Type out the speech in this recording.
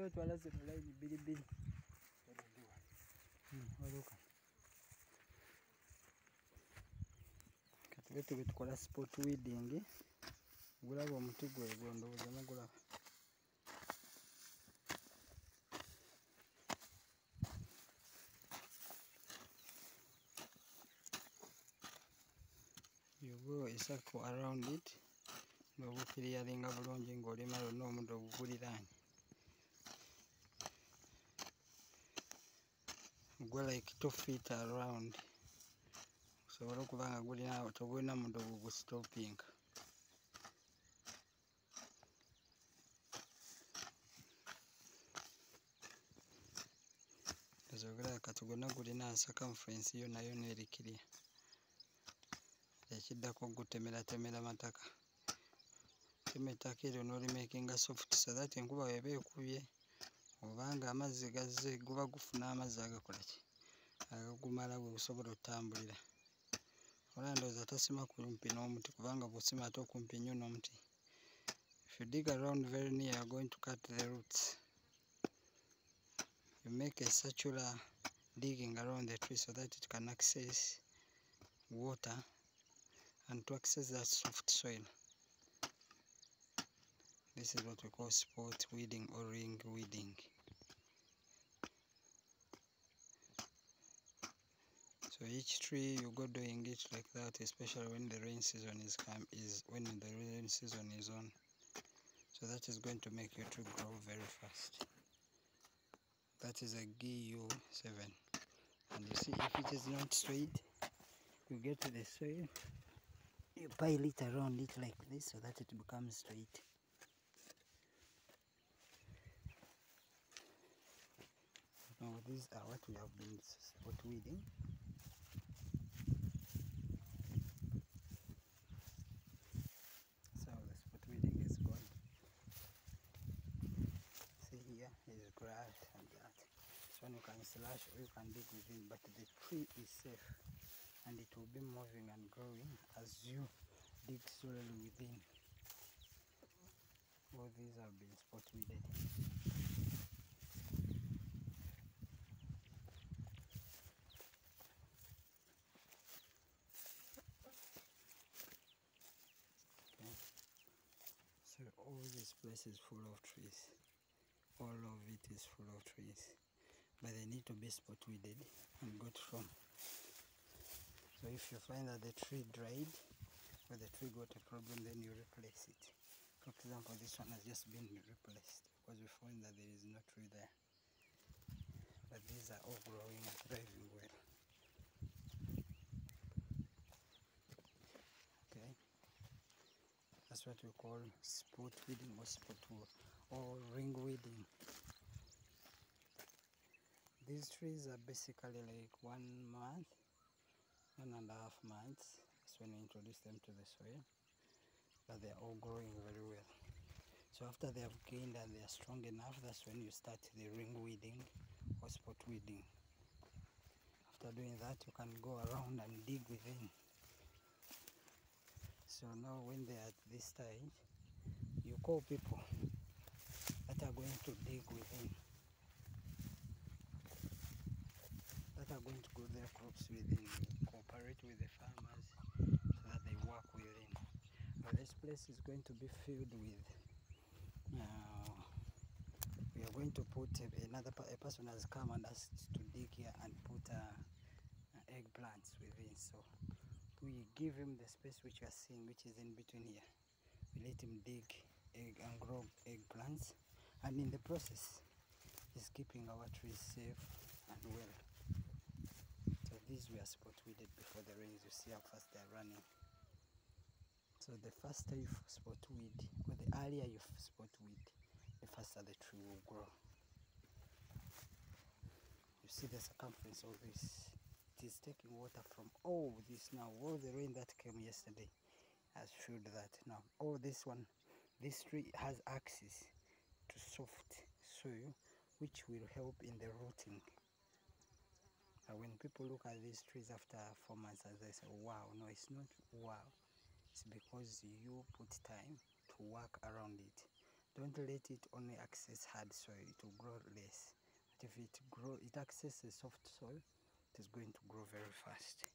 obadde otwala zino layini bbiri bbiri Hmm, waliwo kano kati be tube tukola sport weeding gulaba omuti gwegwo ndowooza mugulaba you go a circle around it. Ng'obukiriyalinga bulungi ng'olima yonna omuddo oguguliraanye gwe like two feet around gusobole okuba nga gulina togulina muddo gugustopinga ezogera kati gwonna gulina circumference yonna yonna erikirya ekiddako gutemeratemera mataka. Tema ettaka eryo n'olimakinga soft so that enkuba weba ekubye obanga amazzi gazze guba gufuna amazzi agakola ki? Agagumala gwe gusobola otambulira. Ola ndowooza tasima kumpi n'omuti kubanga bw'osima ate okumpi nnyo n'omuti. If you dig around very near you're going to cut the roots. You make a circular digging around the tree so that it can access water and to access that soft soil. This is what we call spot weeding or ring weeding so each tree you go doing it like that especially when the rain season is come is when the rain season is on. So that is going to make your tree grow very fast. That is a GU7 and you see if it is not straight you get to the soil you pile it around it like this so that it becomes straight. Now these are what we have been spot weeding so the spot weeding is gone see grass and that this one you can slash or you can dig within but the tree is safe and it will be moving and growing as you dig slowly within. All these have been spot weeded. Okay. So all this place is full of trees all of it is full of trees but they need to be spot weeded and got from. So if you find that the tree dried or the tree got a problem then you replace it. For example this one has just been replaced because we found that there is no tree there. But these are all growing and thriving well. Okay? That's what we call spot weeding or spot or ring weeding these trees are basically like one month one and a half months that's when we introduce them to the soil but they're all growing very well. So after they have gained and they are strong enough that's when you start the ring weeding or spot weeding. After doing that you can go around and dig within so now when they are at this stage you call people are going to dig within that are going to grow their crops within cooperate with the farmers so that they work within. But this place is going to be filled with uh, we are going to put another a person has come and asked to dig here and put uh, uh, eggplants within. So we give him the space which you are seeing which is in between here. We let him dig egg and grow eggplants and in the process he's keeping our trees safe and well. So these were spot weeded before the rains. You see how fast they're running. So the faster you spot weed or the earlier you spot weed the faster the tree will grow. You see the circumference of this. It is taking water from all this now. All the rain that came yesterday has filled that now. All this one this tree has access to soft soil which will help in the rooting. When people look at these trees after four months and they say wow no it's not wow. It's because you put time to work around it. Don't let it only access hard soil it will grow less. But if it grow it accesses soft soil it is going to grow very fast